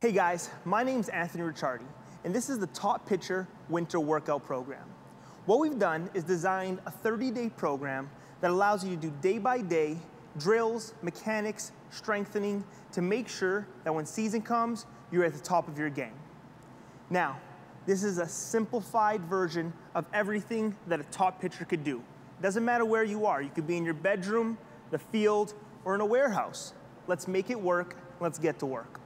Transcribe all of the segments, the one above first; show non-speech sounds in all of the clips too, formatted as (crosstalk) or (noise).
Hey guys, my name's Anthony Ricciardi, and this is the Top Pitcher Winter Workout Program. What we've done is designed a 30-day program that allows you to do day-by-day drills, mechanics, strengthening to make sure that when season comes, you're at the top of your game. Now, this is a simplified version of everything that a top pitcher could do. Doesn't matter where you are. You could be in your bedroom, the field, or in a warehouse. Let's make it work. Let's get to work.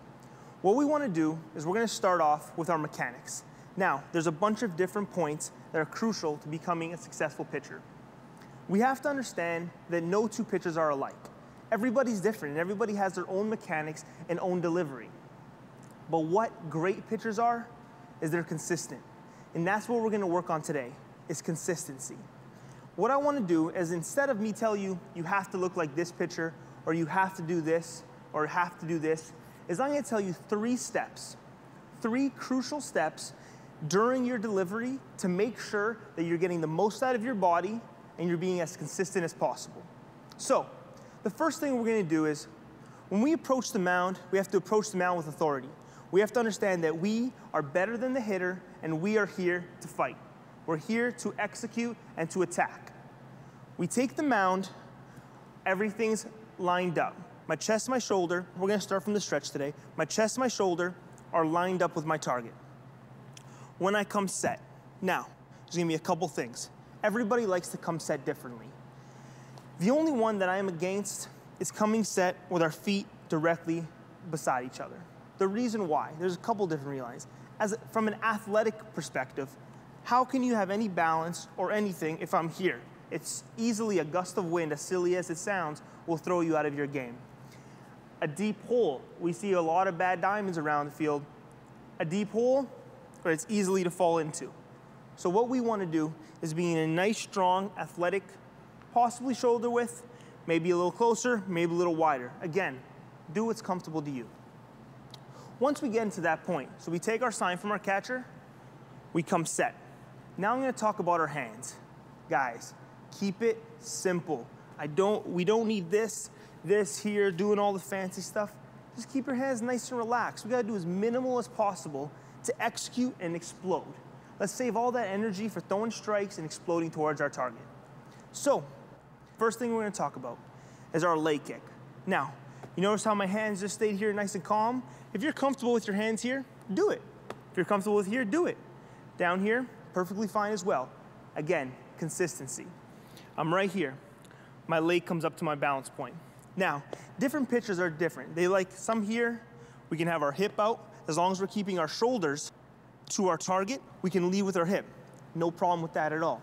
What we want to do is we're going to start off with our mechanics. Now, there's a bunch of different points that are crucial to becoming a successful pitcher. We have to understand that no two pitchers are alike. Everybody's different and everybody has their own mechanics and own delivery. But what great pitchers are is they're consistent. And that's what we're going to work on today is consistency. What I want to do is instead of me tell you you have to look like this pitcher or you have to do this or have to do this, is I'm going to tell you three steps, three crucial steps during your delivery to make sure that you're getting the most out of your body and you're being as consistent as possible. So, the first thing we're going to do is when we approach the mound, we have to approach the mound with authority. We have to understand that we are better than the hitter and we are here to fight. We're here to execute and to attack. We take the mound, everything's lined up. My chest my shoulder, we're gonna start from the stretch today. My chest my shoulder are lined up with my target. When I come set, now, there's gonna be a couple things. Everybody likes to come set differently. The only one that I am against is coming set with our feet directly beside each other. The reason why, there's a couple different reasons. As from an athletic perspective, how can you have any balance or anything if I'm here? It's easily a gust of wind, as silly as it sounds, will throw you out of your game. A deep hole, we see a lot of bad diamonds around the field. A deep hole, but it's easily to fall into. So what we want to do is be in a nice, strong, athletic, possibly shoulder width, maybe a little closer, maybe a little wider. Again, do what's comfortable to you. Once we get into that point, so we take our sign from our catcher, we come set. Now I'm gonna talk about our hands. Guys, keep it simple. I don't, we don't need this, this here, doing all the fancy stuff. Just keep your hands nice and relaxed. We gotta do as minimal as possible to execute and explode. Let's save all that energy for throwing strikes and exploding towards our target. So, first thing we're gonna talk about is our leg kick. Now, you notice how my hands just stayed here nice and calm? If you're comfortable with your hands here, do it. If you're comfortable with here, do it. Down here, perfectly fine as well. Again, consistency. I'm right here. My leg comes up to my balance point. Now, different pitchers are different. They like some here, we can have our hip out. As long as we're keeping our shoulders to our target, we can lead with our hip. No problem with that at all.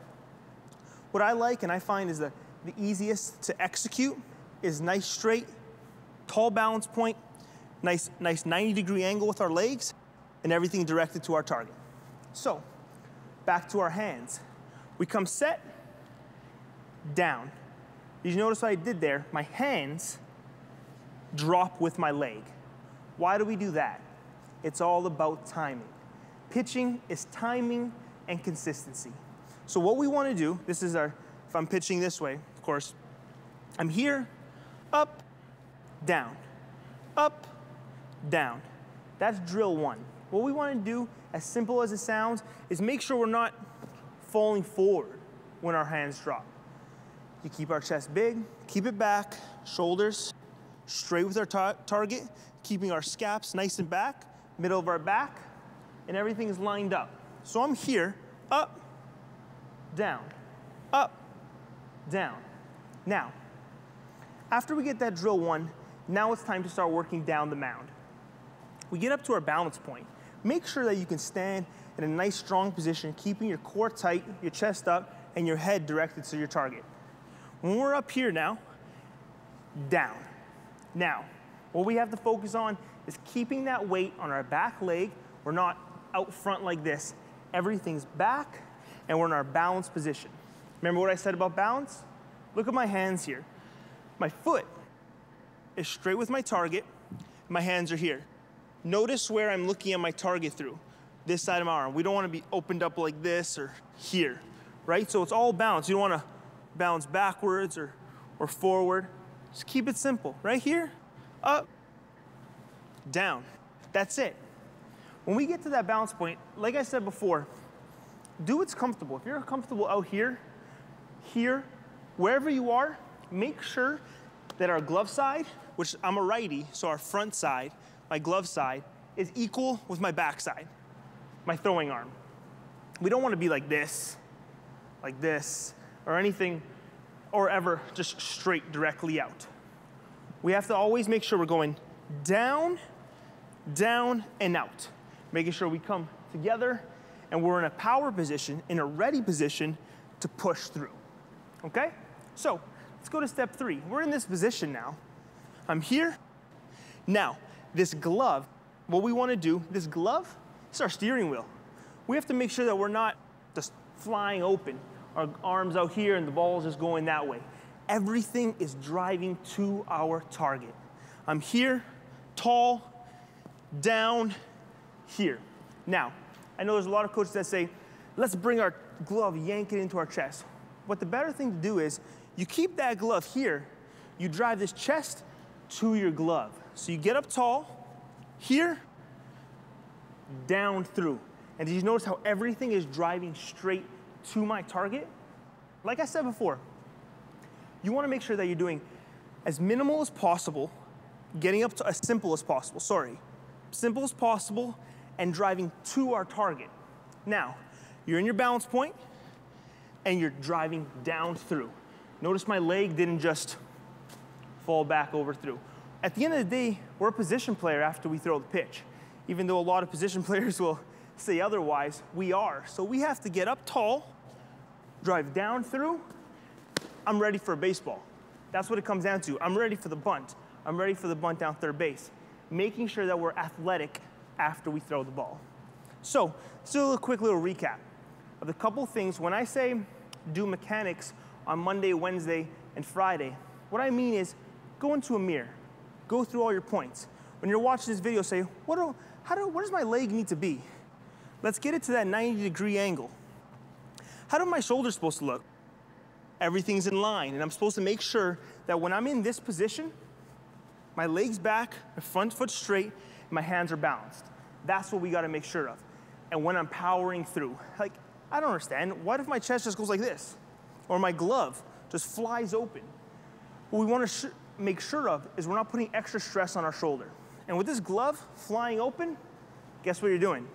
What I like and I find is the, the easiest to execute is nice straight, tall balance point, nice, nice 90 degree angle with our legs, and everything directed to our target. So, back to our hands. We come set, down. Did you notice what I did there? My hands drop with my leg. Why do we do that? It's all about timing. Pitching is timing and consistency. So what we want to do, this is our, if I'm pitching this way, of course, I'm here, up, down, up, down. That's drill one. What we want to do, as simple as it sounds, is make sure we're not falling forward when our hands drop. You keep our chest big, keep it back, shoulders straight with our tar target, keeping our scaps nice and back, middle of our back, and everything is lined up. So I'm here, up, down, up, down. Now, after we get that drill one, now it's time to start working down the mound. We get up to our balance point. Make sure that you can stand in a nice strong position, keeping your core tight, your chest up, and your head directed to your target. When we're up here now, down. Now, what we have to focus on is keeping that weight on our back leg. We're not out front like this. Everything's back and we're in our balanced position. Remember what I said about balance? Look at my hands here. My foot is straight with my target. My hands are here. Notice where I'm looking at my target through. This side of my arm. We don't want to be opened up like this or here, right? So it's all balanced. You don't want balance backwards or, or forward. Just keep it simple. Right here, up, down. That's it. When we get to that balance point, like I said before, do what's comfortable. If you're comfortable out here, here, wherever you are, make sure that our glove side, which I'm a righty, so our front side, my glove side, is equal with my back side, my throwing arm. We don't want to be like this, like this, or anything, or ever just straight directly out. We have to always make sure we're going down, down, and out, making sure we come together and we're in a power position, in a ready position to push through. Okay? So let's go to step three. We're in this position now. I'm here. Now, this glove, what we want to do, this glove is our steering wheel. We have to make sure that we're not just flying open, our arms out here and the ball is just going that way. Everything is driving to our target. I'm here, tall, down, here. Now, I know there's a lot of coaches that say, let's bring our glove, yank it into our chest. What the better thing to do is you keep that glove here, you drive this chest to your glove. So you get up tall, here, down through. And did you notice how everything is driving straight to my target? Like I said before, you wanna make sure that you're doing as minimal as possible, getting up to as simple as possible, sorry. Simple as possible, and driving to our target. Now, you're in your balance point and you're driving down through. Notice my leg didn't just fall back over through. At the end of the day, we're a position player after we throw the pitch. Even though a lot of position (laughs) players will say otherwise, we are. So we have to get up tall, drive down through. I'm ready for a baseball. That's what it comes down to. I'm ready for the bunt. I'm ready for the bunt down third base. Making sure that we're athletic after we throw the ball. So, still a quick little recap of the couple things. When I say do mechanics on Monday, Wednesday, and Friday, what I mean is go into a mirror, go through all your points. When you're watching this video, say, what, do, how do, where does my leg need to be? Let's get it to that 90 degree angle. How do my shoulders supposed to look? Everything's in line, and I'm supposed to make sure that when I'm in this position, my legs back, my front foot straight, my hands are balanced. That's what we gotta make sure of. And when I'm powering through, like, I don't understand. What if my chest just goes like this? Or my glove just flies open? What we wanna make sure of is we're not putting extra stress on our shoulder. And with this glove flying open, guess what you're doing?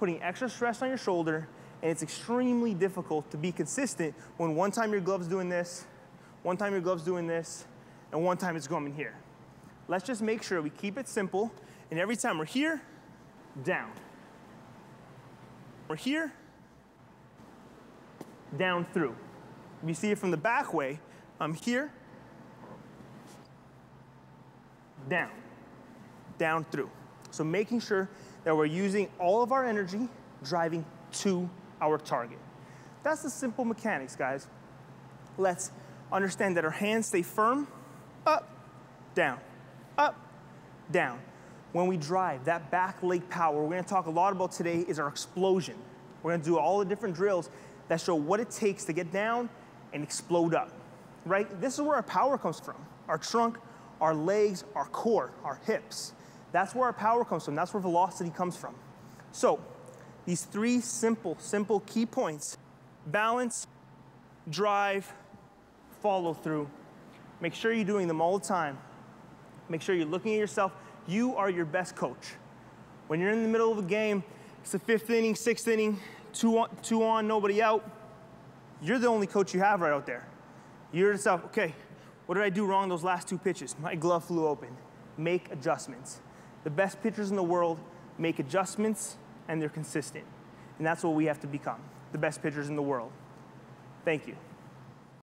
Putting extra stress on your shoulder, and it's extremely difficult to be consistent when one time your glove's doing this, one time your glove's doing this, and one time it's going in here. Let's just make sure we keep it simple and every time we're here, down. We're here, down through. You see it from the back way, I'm here, down, down through. So making sure that we're using all of our energy driving to our target. That's the simple mechanics, guys. Let's understand that our hands stay firm, up, down, up, down when we drive, that back leg power, we're gonna talk a lot about today is our explosion. We're gonna do all the different drills that show what it takes to get down and explode up, right? This is where our power comes from. Our trunk, our legs, our core, our hips. That's where our power comes from. That's where velocity comes from. So these three simple, simple key points, balance, drive, follow through. Make sure you're doing them all the time. Make sure you're looking at yourself you are your best coach. When you're in the middle of a game, it's the fifth inning, sixth inning, two on, two on, nobody out. You're the only coach you have right out there. You're yourself, okay, what did I do wrong those last two pitches? My glove flew open. Make adjustments. The best pitchers in the world make adjustments and they're consistent. And that's what we have to become the best pitchers in the world. Thank you.